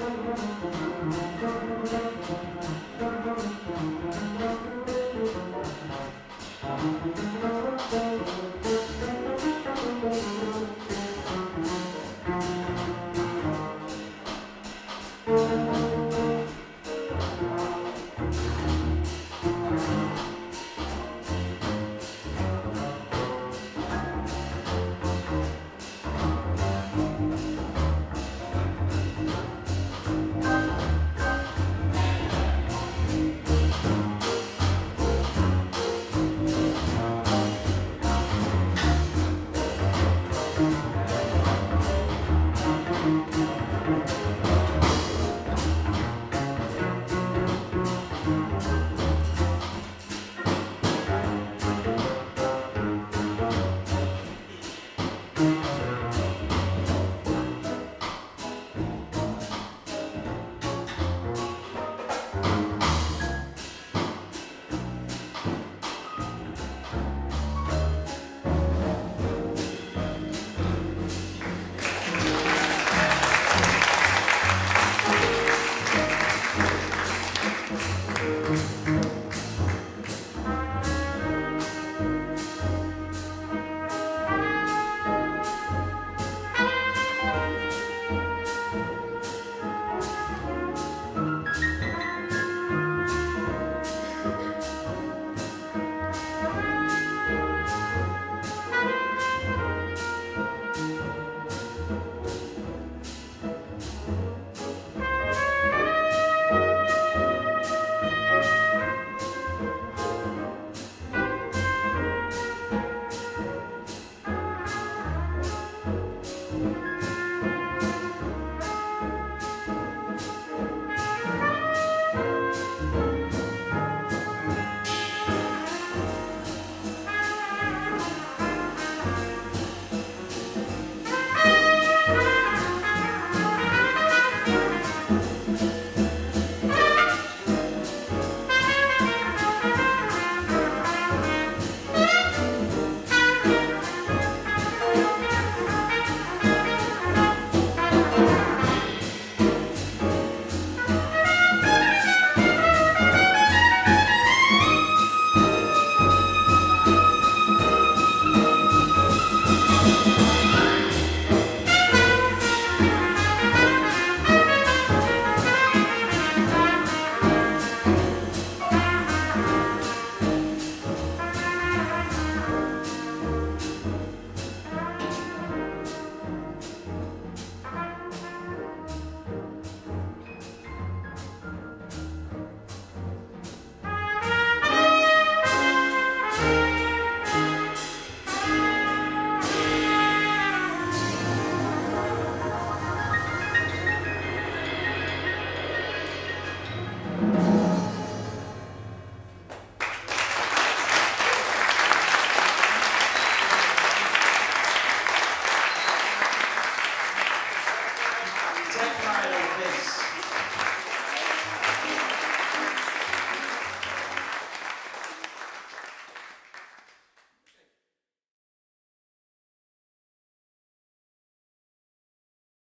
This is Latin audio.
quod est